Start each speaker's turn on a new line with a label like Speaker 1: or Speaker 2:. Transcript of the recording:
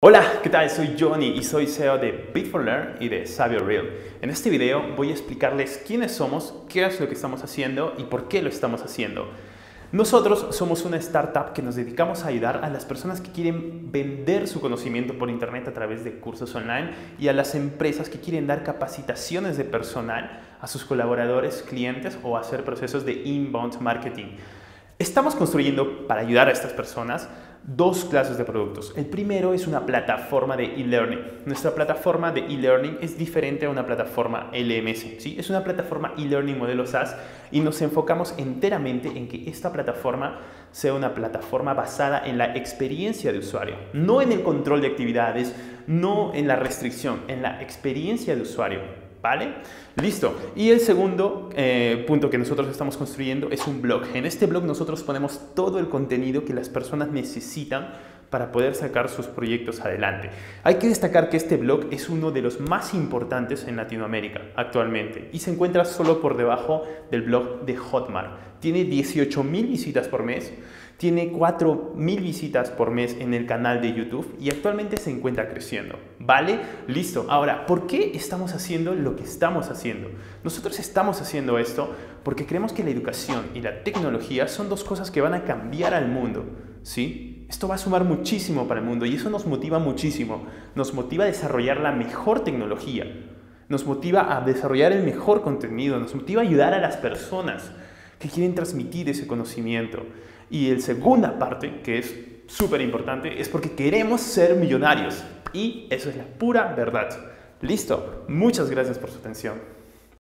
Speaker 1: Hola, ¿qué tal? Soy Johnny y soy CEO de Bit4Learn y de Sabio Real. En este video voy a explicarles quiénes somos, qué es lo que estamos haciendo y por qué lo estamos haciendo. Nosotros somos una startup que nos dedicamos a ayudar a las personas que quieren vender su conocimiento por internet a través de cursos online y a las empresas que quieren dar capacitaciones de personal a sus colaboradores, clientes o hacer procesos de inbound marketing. Estamos construyendo para ayudar a estas personas dos clases de productos. El primero es una plataforma de e-learning. Nuestra plataforma de e-learning es diferente a una plataforma LMS. ¿sí? Es una plataforma e-learning modelo SaaS y nos enfocamos enteramente en que esta plataforma sea una plataforma basada en la experiencia de usuario, no en el control de actividades, no en la restricción, en la experiencia de usuario. ¿Vale? Listo. Y el segundo eh, punto que nosotros estamos construyendo es un blog. En este blog nosotros ponemos todo el contenido que las personas necesitan para poder sacar sus proyectos adelante. Hay que destacar que este blog es uno de los más importantes en Latinoamérica actualmente y se encuentra solo por debajo del blog de Hotmart. Tiene 18.000 visitas por mes, tiene 4.000 visitas por mes en el canal de YouTube y actualmente se encuentra creciendo. ¿Vale? Listo. Ahora, ¿por qué estamos haciendo lo que estamos haciendo? Nosotros estamos haciendo esto porque creemos que la educación y la tecnología son dos cosas que van a cambiar al mundo. ¿Sí? Esto va a sumar muchísimo para el mundo y eso nos motiva muchísimo. Nos motiva a desarrollar la mejor tecnología. Nos motiva a desarrollar el mejor contenido. Nos motiva a ayudar a las personas que quieren transmitir ese conocimiento. Y el segunda parte, que es súper importante, es porque queremos ser millonarios. Y eso es la pura verdad. Listo. Muchas gracias por su atención.